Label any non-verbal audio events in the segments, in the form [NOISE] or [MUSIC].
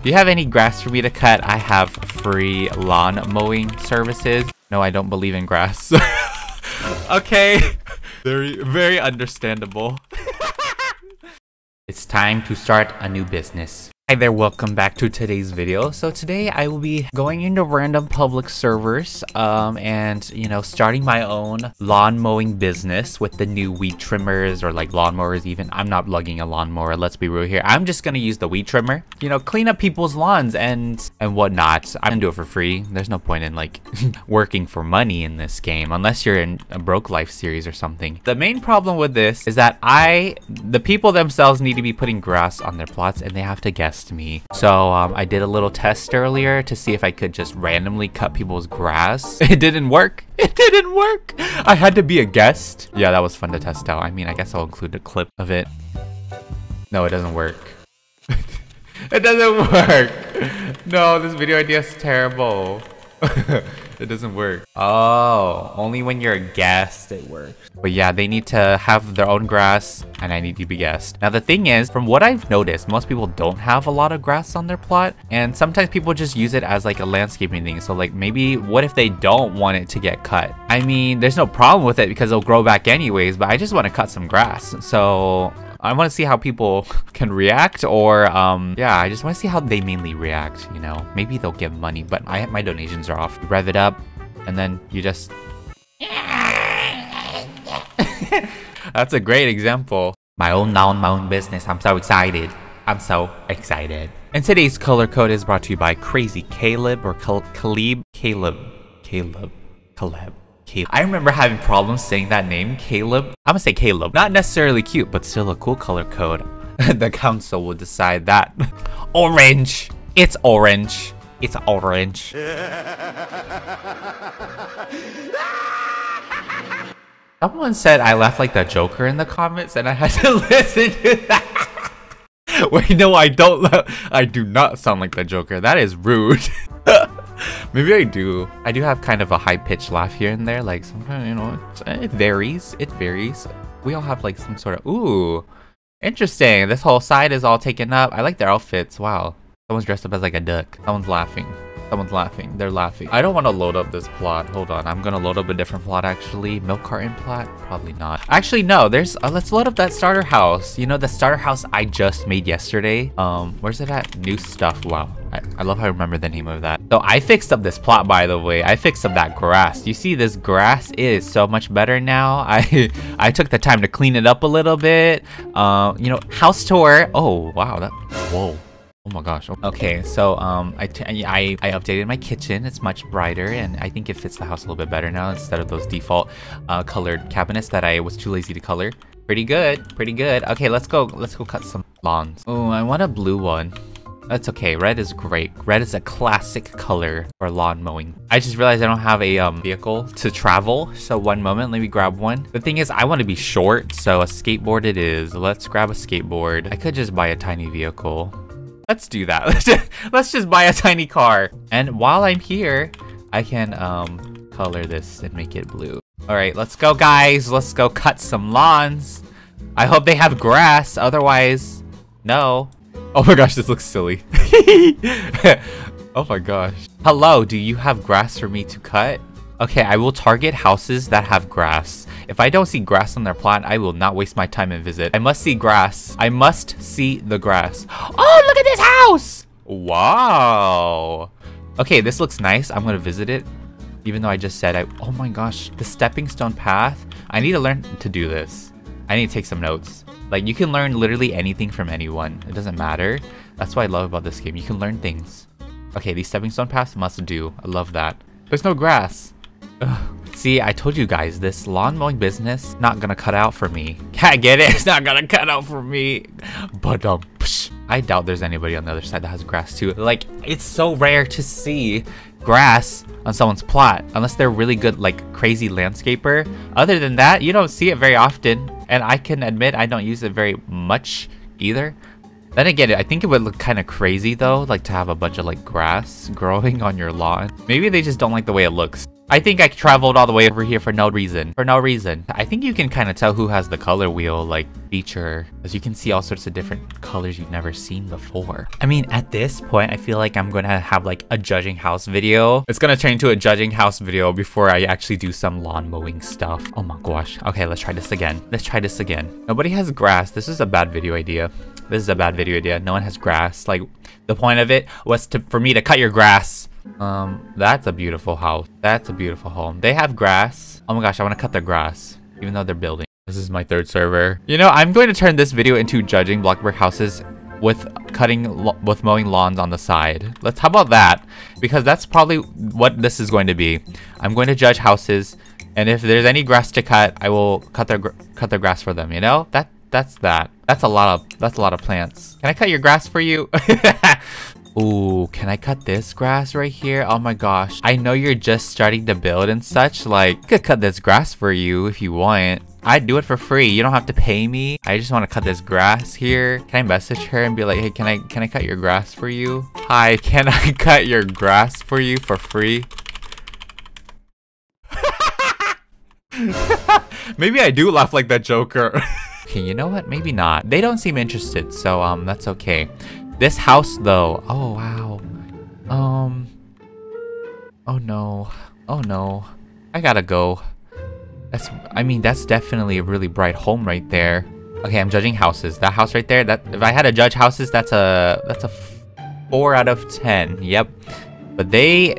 Do you have any grass for me to cut? I have free lawn mowing services. No, I don't believe in grass. [LAUGHS] okay. [LAUGHS] Very, very understandable. [LAUGHS] it's time to start a new business. Hi there, welcome back to today's video. So today I will be going into random public servers um, and, you know, starting my own lawn mowing business with the new weed trimmers or like lawnmowers even. I'm not lugging a lawnmower, let's be real here. I'm just gonna use the weed trimmer, you know, clean up people's lawns and, and whatnot. I'm gonna do it for free. There's no point in like [LAUGHS] working for money in this game unless you're in a Broke Life series or something. The main problem with this is that I, the people themselves need to be putting grass on their plots and they have to guess me. So um, I did a little test earlier to see if I could just randomly cut people's grass. [LAUGHS] It didn't work. [LAUGHS] It didn't work. I had to be a guest. Yeah, that was fun to test out. I mean, I guess I'll include a clip of it. No, it doesn't work. [LAUGHS] it doesn't work. No, this video idea is terrible. It doesn't work. Oh, only when you're a guest it works. But yeah, they need to have their own grass and I need to be guest. Now the thing is, from what I've noticed, most people don't have a lot of grass on their plot and sometimes people just use it as like a landscaping thing. So like maybe what if they don't want it to get cut? I mean, there's no problem with it because it'll grow back anyways, but I just want to cut some grass. So I want to see how people [LAUGHS] can react or um yeah I just want to see how they mainly react you know? Maybe they'll give money but I my donations are off. Rev it up and then you just [LAUGHS] that's a great example. My own lawn my own business. I'm so excited. I'm so excited. And today's color code is brought to you by Crazy Caleb or Cal Caleb Caleb. Caleb. Caleb Caleb. I remember having problems saying that name, Caleb. I'm gonna say Caleb. Not necessarily cute, but still a cool color code. [LAUGHS] the council will decide that. [LAUGHS] orange! It's orange. It's orange. [LAUGHS] Someone said I laughed like the Joker in the comments and I had to listen to that. Wait, no, I don't. I do not sound like the Joker. That is rude. [LAUGHS] Maybe I do. I do have kind of a high-pitched laugh here and there. Like sometimes, you know, it varies. It varies. We all have like some sort of ooh, interesting. This whole side is all taken up. I like their outfits. Wow, someone's dressed up as like a duck. Someone's laughing. Someone's laughing. They're laughing. I don't want to load up this plot. Hold on. I'm going to load up a different plot actually. Milk carton plot? Probably not. Actually, no. There's uh, Let's load up that starter house. You know, the starter house I just made yesterday. Um, Where's it at? New stuff. Wow. I, love how I remember the name of that. So I fixed up this plot, by the way. I fixed up that grass. You see, this grass is so much better now. [LAUGHS] I I took the time to clean it up a little bit. Uh, you know, house tour. Oh, wow. That, whoa. Oh my gosh. Okay, so um, I, I, I updated my kitchen. It's much brighter, and I think it fits the house a little bit better now instead of those default uh, colored cabinets that I was too lazy to color. Pretty good, pretty good. Okay, let's go. Let's go cut some lawns. Oh, I want a blue one. That's okay. Red is great. Red is a classic color for lawn mowing. I just realized I don't have a um, vehicle to travel. So one moment, let me grab one. The thing is, I want to be short, so a skateboard it is. Let's grab a skateboard. I could just buy a tiny vehicle. Let's do that. [LAUGHS] Let's just, buy a tiny car. And while I'm here, I can um, color this and make it blue. All right, let's go guys. Let's go cut some lawns. I hope they have grass. Otherwise, no. Oh my gosh, this looks silly. [LAUGHS] oh my gosh. Hello, do you have grass for me to cut? Okay, I will target houses that have grass. If I don't see grass on their plot, I will not waste my time and visit. I must see grass. I must see the grass. [GASPS] Oh, look at this house! Wow. Okay, this looks nice. I'm gonna visit it. Even though I just said I- Oh my gosh, the stepping stone path. I need to learn to do this. I need to take some notes. Like, you can learn literally anything from anyone. It doesn't matter. That's what I love about this game. You can learn things. Okay, these stepping stone paths must do. I love that. There's no grass. Ugh. See, I told you guys, this lawn mowing business not gonna cut out for me. [LAUGHS] Can't get it? It's not gonna cut out for me. But um, psh, I doubt there's anybody on the other side that has grass too. Like, it's so rare to see grass on someone's plot unless they're really good, like crazy landscaper. Other than that, you don't see it very often. And I can admit I don't use it very much either. Then again, I think it would look kind of crazy though, like to have a bunch of like grass [LAUGHS] growing on your lawn. Maybe they just don't like the way it looks. I think I traveled all the way over here for no reason. For no reason. I think you can kind of tell who has the color wheel, like, feature. As you can see all sorts of different colors you've never seen before. I mean, at this point, I feel like I'm going to have, like, a judging house video. It's going to turn into a judging house video before I actually do some lawn mowing stuff. Oh my gosh. Okay, let's try this again. Let's try this again. Nobody has grass. This is a bad video idea. This is a bad video idea. No one has grass. Like, the point of it was to for me to cut your grass um, that's a beautiful house. That's a beautiful home. They have grass. Oh my gosh, I want to cut their grass, even though they're building. This is my third server. You know, I'm going to turn this video into judging Bloxburg houses with cutting, with mowing lawns on the side. Let's, how about that? Because that's probably what this is going to be. I'm going to judge houses, and if there's any grass to cut, I will cut their, cut their grass for them, you know? That, that's that. That's a lot of, that's a lot of plants. Can I cut your grass for you? [LAUGHS] Ooh, can I cut this grass right here? Oh my gosh. I know you're just starting to build and such. Like, I could cut this grass for you if you want. I'd do it for free. You don't have to pay me. I just want to cut this grass here. Can I message her and be like, hey, can I can I cut your grass for you? Hi, [LAUGHS] can I cut your grass for you for free? [LAUGHS] Maybe I do laugh like that Joker. okay, [LAUGHS] you know what? Maybe not. They don't seem interested, so um, that's okay. This house, though. Oh, wow. Um. Oh, no. Oh, no. I gotta go. That's, I mean, that's definitely a really bright home right there. Okay, I'm judging houses. That house right there, that if I had to judge houses, that's a, that's a 4 out of 10. Yep. But they,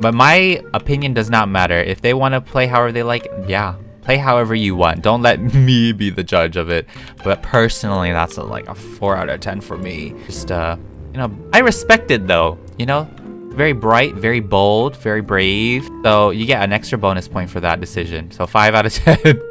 but my opinion does not matter. If they want to play however they like, yeah, play however you want. Don't let [LAUGHS] me be the judge of it. But personally, that's a, like a 4 out of 10 for me. Just, uh, you know, I respect it though, you know? Very bright, very bold, very brave. So you get an extra bonus point for that decision. So 5 out of [LAUGHS] 10.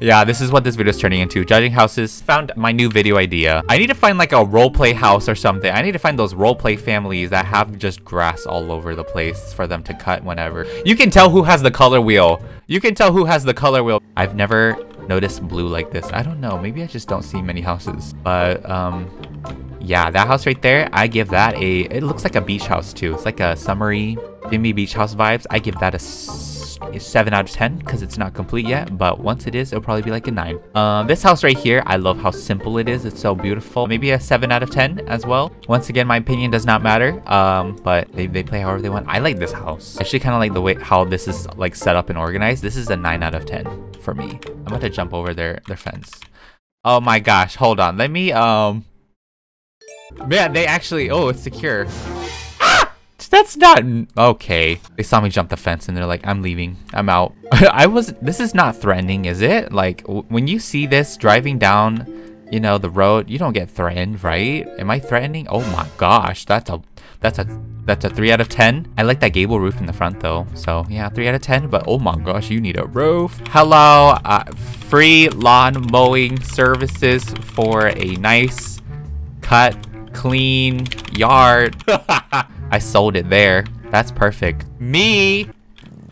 Yeah, this is what this video is turning into. Judging houses. Found my new video idea. I need to find like a roleplay house or something. I need to find those roleplay families that have just grass all over the place for them to cut whenever. You can tell who has the color wheel. You can tell who has the color wheel. I've never noticed blue like this. I don't know. Maybe I just don't see many houses. But, um, yeah, that house right there, I give that a... It looks like a beach house, too. It's like a summery, Jimmy beach house vibes. I give that a 7 out of 10 because it's not complete yet, but once it is, it'll probably be like a 9. Um, this house right here, I love how simple it is. It's so beautiful. Maybe a 7 out of 10 as well. Once again, my opinion does not matter, um, but they, they play however they want. I like this house. I actually kind of like the way how this is like set up and organized. This is a 9 out of 10 for me. I'm about to jump over their, their fence. Oh my gosh, hold on. Let me, um... Man, they actually... Oh, it's secure. That's not... Okay. They saw me jump the fence and they're like, I'm leaving. I'm out. [LAUGHS] I was... This is not threatening, is it? Like, when you see this driving down, you know, the road, you don't get threatened, right? Am I threatening? Oh my gosh. That's a... That's a... That's a 3 out of 10. I like that gable roof in the front though. So yeah, 3 out of 10. But oh my gosh, you need a roof. Hello. Uh, free lawn mowing services for a nice cut clean yard. [LAUGHS] I sold it there. That's perfect. Me?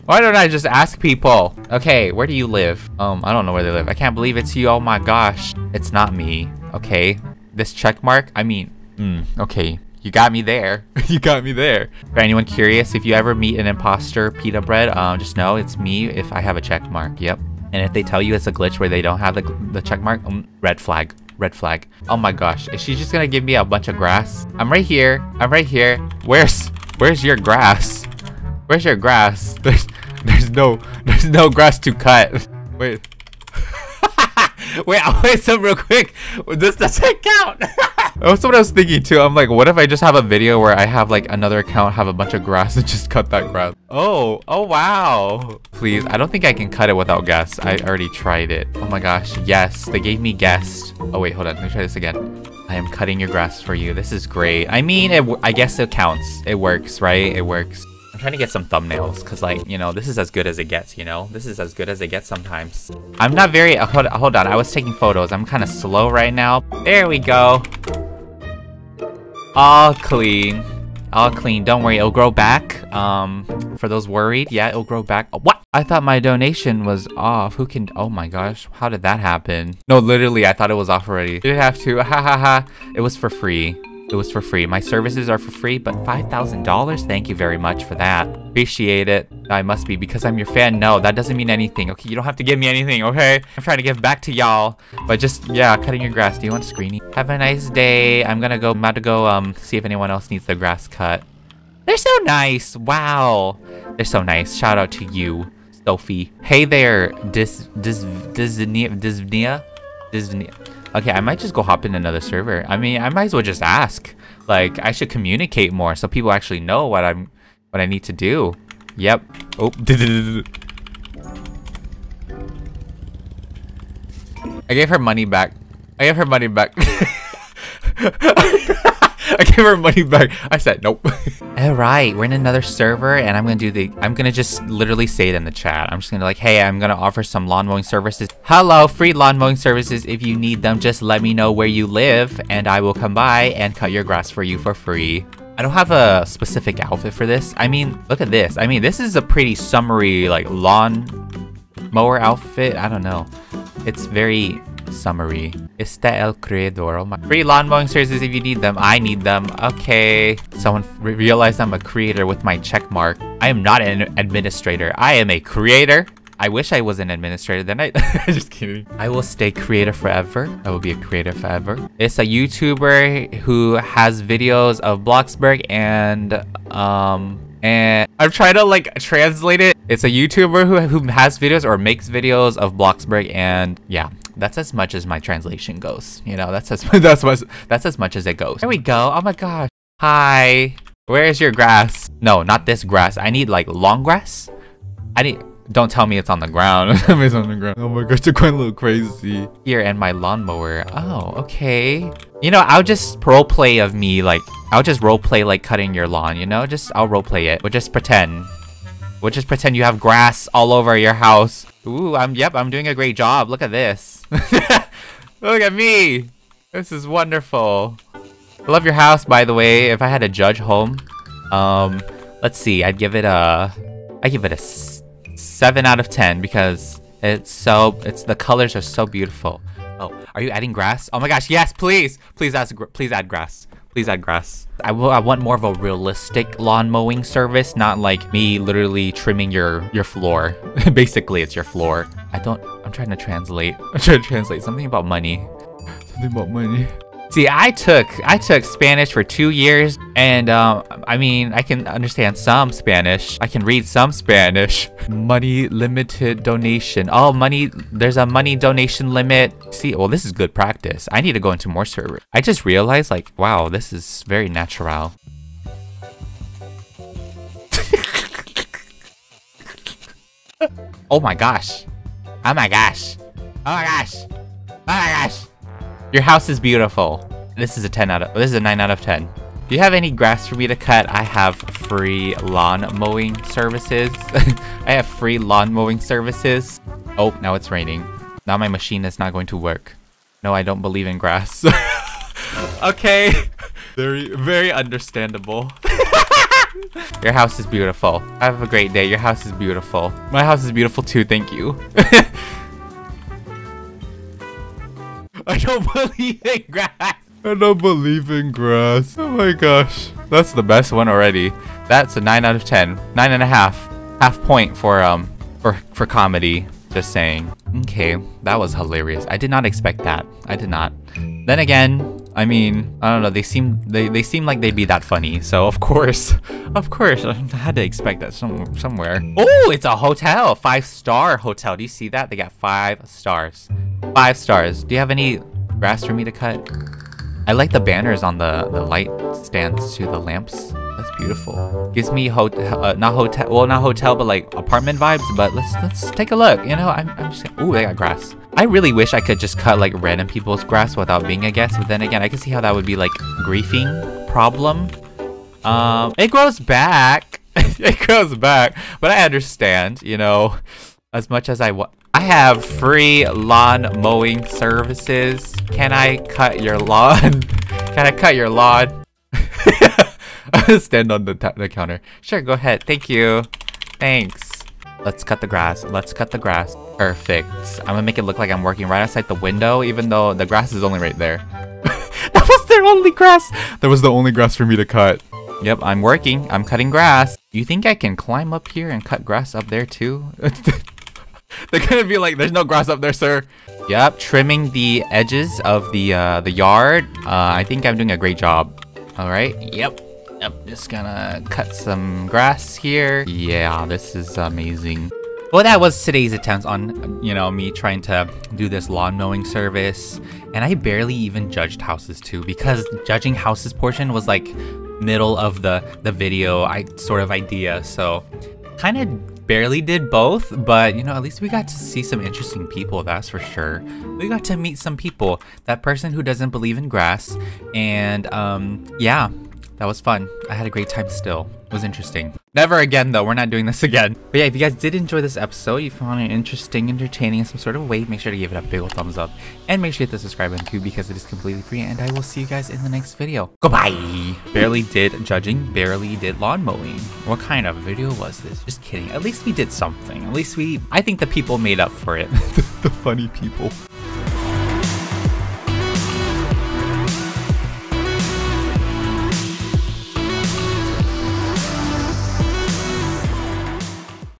Why don't I just ask people? Okay, where do you live? Um, I don't know where they live. I can't believe it's you. Oh my gosh. It's not me. Okay. This check mark? I mean, mm, okay. You got me there. [LAUGHS] you got me there. For anyone curious, if you ever meet an imposter PeetahBread, um, just know it's me if I have a check mark. Yep. And if they tell you it's a glitch where they don't have the, the check mark, um, red flag. Red flag. Oh my gosh. Is she just gonna give me a bunch of grass? I'm right here. I'm right here. Where's where's your grass? Where's your grass? [LAUGHS] There's there's no there's no grass to cut. [LAUGHS] Wait. Wait, [LAUGHS] I'll wait some real quick. This doesn't count. [LAUGHS] That's what I was thinking too. I'm like, what if I just have a video where I have like another account have a bunch of grass and [LAUGHS] just cut that grass? Oh, oh wow. Please, I don't think I can cut it without guests. I already tried it. Oh my gosh, yes, they gave me guests. Oh wait, hold on, let me try this again. I am cutting your grass for you. This is great. I mean, it, I guess it counts. It works, right? It works. I'm trying to get some thumbnails because like, you know, this is as good as it gets, you know? This is as good as it gets sometimes. I'm not very, uh, hold, hold on, I was taking photos. I'm kind of slow right now. There we go. All clean. All clean. Don't worry, it'll grow back. Um, for those worried, yeah, it'll grow back. Oh, what? I thought my donation was off. Who can? Oh my gosh, how did that happen? No, literally, I thought it was off already. Did it have to? [LAUGHS] Ha ha ha. It was for free. It was for free. My services are for free, but $5,000? Thank you very much for that. Appreciate it. I must be because I'm your fan. No, that doesn't mean anything. Okay, you don't have to give me anything, okay? I'm trying to give back to y'all. But just, yeah, cutting your grass. Do you want a screeny? Have a nice day. I'm gonna go, I'm about to go um see if anyone else needs their grass cut. They're so nice. Wow. They're so nice. Shout out to you. Sophie. Hey there, Dis Dis Disney Disney Disney. Okay, I might just go hop in another server. I mean, I might as well just ask. Like, I should communicate more so people actually know what I'm what I need to do. Yep. Oh. [LAUGHS] I gave her money back. I gave her money back. [LAUGHS] [LAUGHS] [LAUGHS] I gave her money back. I said nope. [LAUGHS] Alright, we're in another server and I'm gonna do the I'm gonna just literally say it in the chat. I'm just gonna like, hey, I'm gonna offer some lawn mowing services. Hello, free lawn mowing services. If you need them, just let me know where you live and I will come by and cut your grass for you for free. I don't have a specific outfit for this. I mean, look at this. I mean, this is a pretty summery like lawn mower outfit. I don't know. It's very Summery. Está el creador. Oh Free lawn mowing services if you need them. I need them. Okay. Someone re realized I'm a creator with my check mark. I am not an administrator. I am a creator. I wish I was an administrator then I [LAUGHS] just kidding. I will stay creator forever. I will be a creator forever. It's a YouTuber who has videos of Bloxburg and um and I'm trying to like translate it. It's a YouTuber who, who has videos or makes videos of Bloxburg and yeah, that's as much as my translation goes. You know, that's as [LAUGHS] that's as that's as much as it goes. There we go. Oh my gosh. Hi. Where is your grass? No, not this grass. I need like long grass. I need. Don't tell me it's on the ground. [LAUGHS] it's on the ground. Oh my gosh, [LAUGHS] you're going a little crazy. Here and my lawnmower. Oh, okay. You know, I'll just role play of me like I'll just role play like cutting your lawn. You know, just I'll role play it. We'll just pretend. We'll just pretend you have grass all over your house. Ooh, I'm yep, I'm doing a great job. Look at this. [LAUGHS] Look at me. This is wonderful. I love your house, by the way. If I had a judge home, um, let's see. I'd give it a, I give it a seven out of ten because it's so, it's the colors are so beautiful. Oh, are you adding grass? Oh my gosh, yes, please, please add, please add grass. Please add grass. I, I want more of a realistic lawn mowing service, not like me literally trimming your your floor. [LAUGHS] Basically, it's your floor. I don't. I'm trying to translate. I'm trying to translate something about money. Something about money. See, I took I took Spanish for two years, and um, I mean, I can understand some Spanish. I can read some Spanish. money limited donation. Oh, money. There's a money donation limit. See, well, this is good practice. I need to go into more servers. I just realized, like, wow, this is very natural. [LAUGHS] oh my gosh. Oh my gosh. Oh my gosh. Oh my gosh. Your house is beautiful. This is a 10 out of, this is a 9 out of 10. Do you have any grass for me to cut? I have free lawn mowing services. [LAUGHS] I have free lawn mowing services. Oh, now it's raining. Now my machine is not going to work. No, I don't believe in grass. [LAUGHS] okay. Very, very understandable. [LAUGHS] Your house is beautiful. Have a great day. Your house is beautiful. My house is beautiful too, thank you. I don't [LAUGHS] believe in grass. I don't believe in grass. Oh my gosh. That's the best one already. That's a 9 out of 10. 9 and a half. Half point for, um, for, for comedy. Just saying. Okay, that was hilarious. I did not expect that. I did not. Then again, I mean, I don't know. They seem they, they seem like they'd be that funny. So of course, [LAUGHS] of course, I had to expect that some, somewhere. Oh, it's a hotel, five star hotel. Do you see that? They got five stars. Five stars. Do you have any grass for me to cut? I like the banners on the, the light stands to the lamps. Beautiful. Gives me hotel, uh, not hotel, well, not hotel, but like apartment vibes. But let's let's take a look. You know, I'm, I'm just. Ooh, they got grass. I really wish I could just cut like random people's grass without being a guest. But then again, I can see how that would be like griefing problem. Um, it grows back. [LAUGHS] it grows back, but I understand. You know, as much as I want. I have free lawn mowing services. Can I cut your lawn? [LAUGHS] Can I cut your lawn? [LAUGHS] [LAUGHS] Stand on the, the counter. Sure, go ahead. Thank you. Thanks. Let's cut the grass. Let's cut the grass. Perfect. I'm gonna make it look like I'm working right outside the window, even though the grass is only right there. [LAUGHS] that was the their only grass. That was the only grass for me to cut. Yep, I'm working. I'm cutting grass. You think I can climb up here and cut grass up there too? [LAUGHS] They're gonna be like, there's no grass up there, sir. Yep, trimming the edges of the uh, the yard. Uh, I think I'm doing a great job. All right. Yep. Yep. Just gonna cut some grass here. Yeah, this is amazing. Well, that was today's attempt on, you know, me trying to do this lawn mowing service. And I barely even judged houses too, because judging houses portion was like middle of the, the video I sort of idea. So kind of barely did both, but you know, at least we got to see some interesting people, that's for sure. We got to meet some people. That person who doesn't believe in grass. And um, yeah, that was fun. I had a great time still. It was interesting. Never again though, we're not doing this [LAUGHS] again. But yeah, if you guys did enjoy this episode, you found it interesting, entertaining in some sort of way, make sure to give it a big old thumbs up. And make sure to hit the subscribe button too because it is completely free and I will see you guys in the next video. Goodbye! Barely did judging, barely did lawn mowing. What kind of video was this? Just kidding. At least we did something. At least we, I think the people made up for it. [LAUGHS] the funny people.